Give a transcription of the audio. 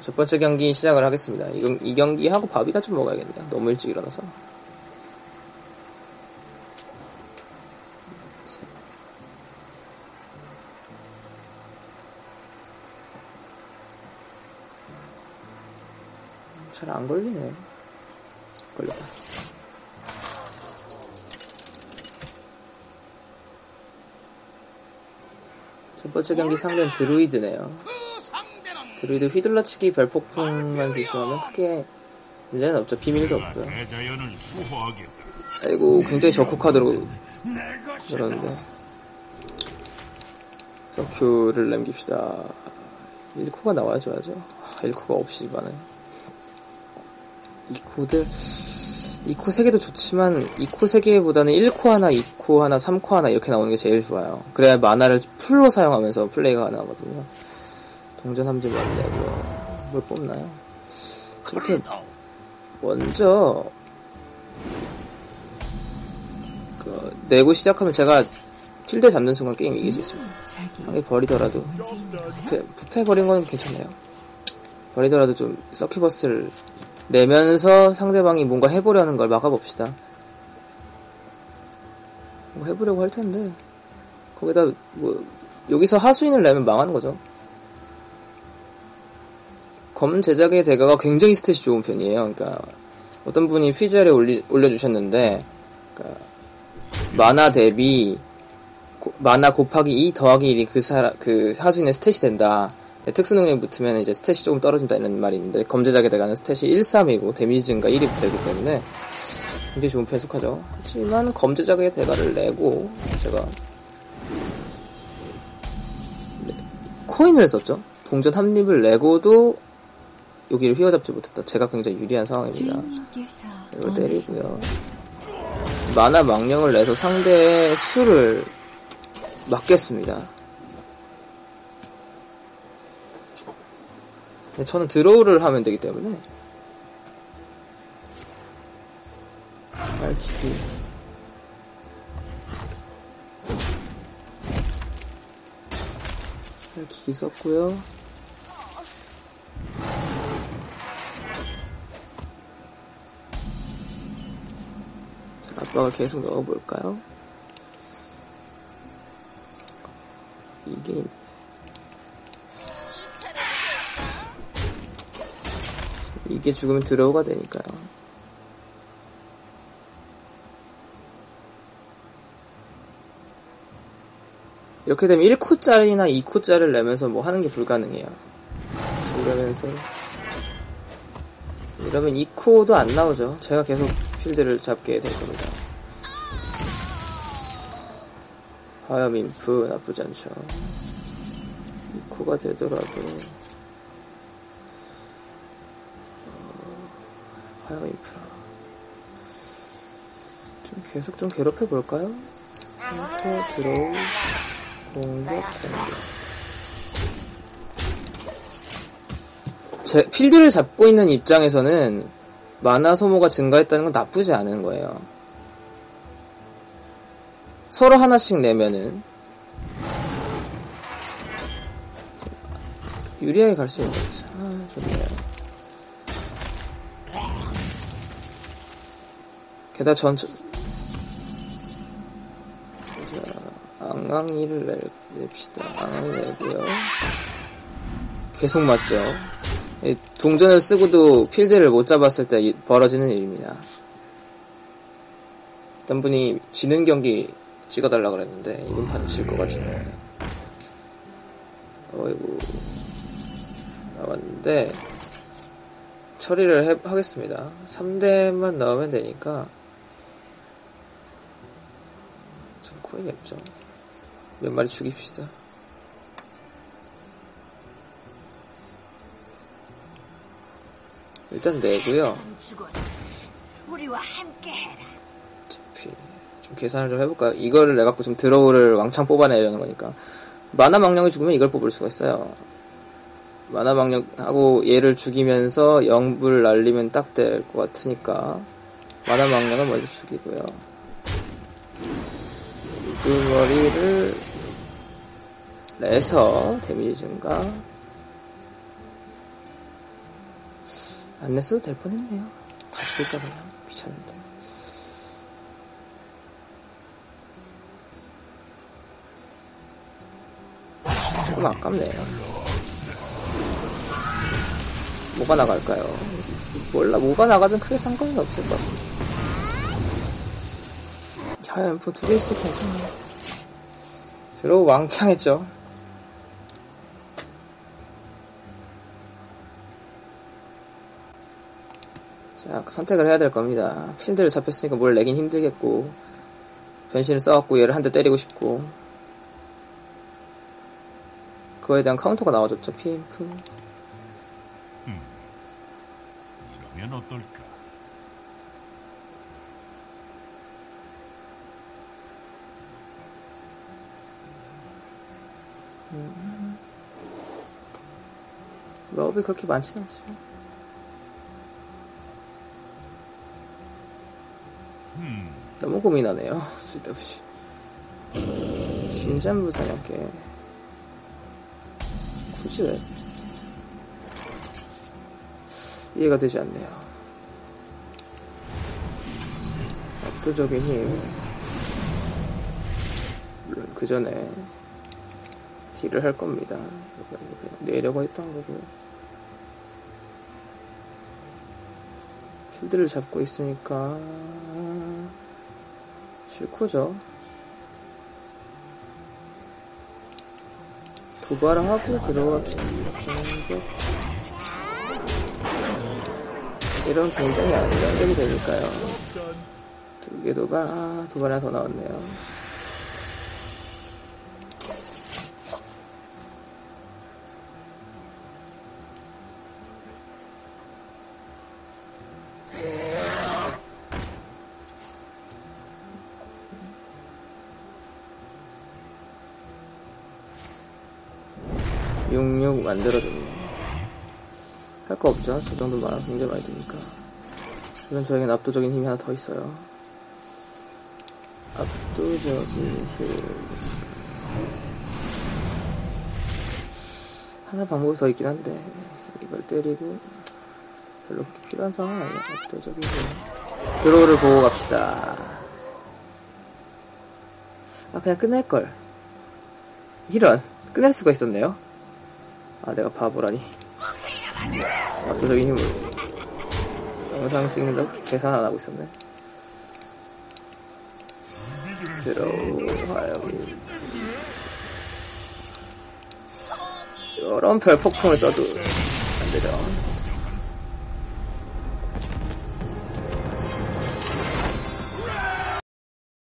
첫 번째 경기 시작을 하겠습니다. 이, 이 경기 하고 밥이나 좀 먹어야겠네요. 너무 일찍 일어나서. 잘 안 걸리네. 걸렸다. 첫 번째 경기 상대는 드루이드네요. 드루이드 휘둘러치기 별폭풍만 조심하면 크게 문제는 없죠. 비밀도 없고요. 아이고 굉장히 적극하도록 그러는데 서큐를 남깁시다. 1코가 나와야죠, 하죠. 1코가 없이만은 2코들 2코 3개도 좋지만 2코 3개보다는 1코 하나, 2코 하나, 3코 하나 이렇게 나오는 게 제일 좋아요. 그래야 mana를 full로 사용하면서 플레이가 가능하거든요. 동전 함정 만내고요. 뭘 뽑나요? 저렇게 먼저 그 내고 시작하면 제가 필드 잡는 순간 게임 이길 수 있습니다. 상대 버리더라도 부패, 부패 버린 건 괜찮아요. 버리더라도 좀 서큐버스를 내면서 상대방이 뭔가 해보려는 걸 막아봅시다. 뭐 해보려고 할 텐데 거기다 뭐 여기서 하수인을 내면 망하는 거죠. 검 제작의 대가가 굉장히 stat이 좋은 편이에요. 그러니까 어떤 분이 피지알에 올리, 올려주셨는데 그러니까 mana 대비 고- mana 곱하기 2 더하기 1이 그 사람 그 하수인의 stat이 된다. 특수 능력이 붙으면 이제 stat이 조금 떨어진다 이런 말이 있는데 검제작에 대가는 stat이 1, 3이고 데미지 증가 1이 붙어있기 때문에 굉장히 좋은 편속하죠. 하지만 검제작의 대가를 내고 제가 네, 코인을 썼죠. 동전 합립을 내고도 여기를 휘어잡지 못했다. 제가 굉장히 유리한 상황입니다. 이걸 때리고요. 만화 망령을 내서 상대의 수를 막겠습니다. 근데 저는 드로우를 하면 되기 때문에 알키기 알키기 썼고요. 자, 압박을 계속 넣어볼까요? 이게 이게 죽으면 드로우가 되니까요. 이렇게 되면 1코짜리나 2코짜리를 내면서 뭐 하는 게 불가능해요. 이러면서 이러면 2코도 안 나오죠. 제가 계속 필드를 잡게 될 겁니다. 화염 인프 나쁘지 않죠. 2코가 되더라도 어, 화염 인프라 좀 계속 좀 괴롭혀 볼까요? 3코 드로우 공격 공격 제 필드를 잡고 있는 입장에서는 만화 소모가 증가했다는 건 나쁘지 않은 거예요. 서로 하나씩 내면은 유리하게 갈 수 있는 거죠. 아, 좋네요. 게다가 전체 자, 앙앙이를 낼, 냅시다. 앙앙이 내고요. 계속 맞죠. 이 동전을 쓰고도 필드를 못 잡았을 때 이- 벌어지는 일입니다. 어떤 분이 지는 경기 찍어달라 그랬는데 이번 판은 질 것 같은데 어이구 나왔는데 처리를 해- 하겠습니다. 3대만 넣으면 되니까 참 코인이 없죠. 몇 마리 죽입시다. 일단 내고요. 우리와 함께 해라. 어차피 좀 계산을 좀 해볼까요? 이거를 내 갖고 좀 드로우를 왕창 뽑아내려는 거니까 만화 망령이 죽으면 이걸 뽑을 수가 있어요. 만화 망령하고 얘를 죽이면서 영불 날리면 딱 될 것 같으니까 만화 망령을 먼저 죽이고요. 두 머리를 내서 데미지 증가 안 냈어도 될 뻔했네요. 다시 낼까봐요. 귀찮은데. 조금 아깝네요. 뭐가 나갈까요? 몰라, 뭐가 나가든 크게 상관은 없을 것 같습니다. 하얀 두개 있을 괜찮네. 들어오 왕창 했죠. 자, 선택을 해야 될 겁니다. 필드를 잡혔으니까 뭘 내긴 힘들겠고, 변신을 써갖고 얘를 한 대 때리고 싶고, 그거에 대한 카운터가 나와줬죠, PM프. 이러면 어떨까? 러브이 그렇게 많진 않죠. 음, 너무 고민하네요, 쓸데없이. 심장부 사냥개. 왜? 이해가 되지 않네요. 압도적인 힘. 물론 그 전에 딜을 할 겁니다. 내려고 했던 거고요. 필드를 잡고 있으니까 싫고죠. 도발하고 들어갑시다. 이런 굉장히 안정적이 되니까요. 두 개 도발, 아, 도발 하나 더 나왔네요. 육육 만들어줬네. 할 거 없죠. 저 정도만 굉장히 많이 드니까. 이건 저에겐 압도적인 힘이 하나 더 있어요. 압도적인 힘. 하나 방법이 더 있긴 한데, 이걸 때리고, 별로 필요한 상황 아니야. 압도적인 힘. 드로우를 보고 갑시다. 아, 그냥 끝낼걸. 이런. 끝낼 수가 있었네요. 아, 내가 바보라니. 압도적인 힘을. 영상 찍는다고 계산 안 하고 있었네. 화염. 이런 별 폭풍을 써도 안 되죠.